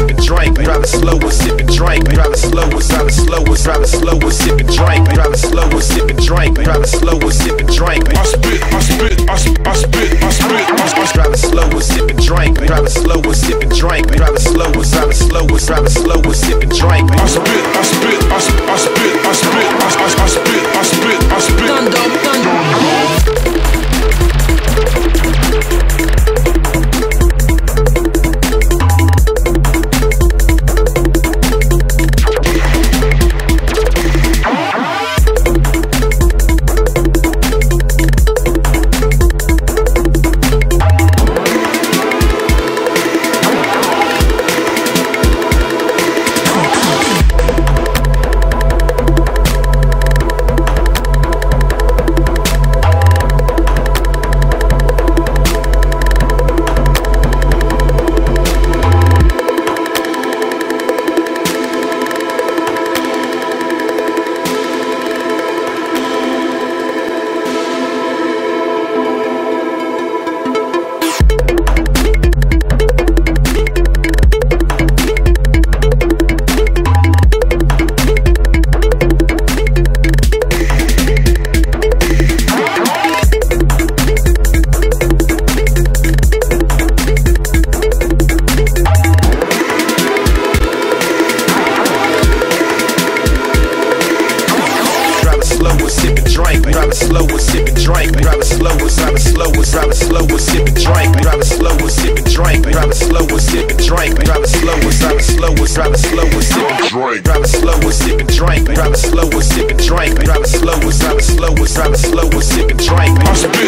sip and drink. Drive it slow and sip and drink. Drive it slow and drive it slow and drive it slow and sip and drink. Drive it slow and sip and drink. Drive it slow and sip and drink. I spit, I spit, I spit, I spit, I spit. I drive it slow and sip and drink. Drive it slow and sip and drink. Drive it slow and drive it slow and drive it sip and drink, driving slow and sip and drink, driving slow and driving slow and driving slow and sip and drink, driving slow and sip and drink, driving slow and sip and drink, driving slow and driving slow and driving slow and sip and drink, driving slow and sip and drink, driving slow and sip and drink, driving slow and driving slow and driving slow sip and drink.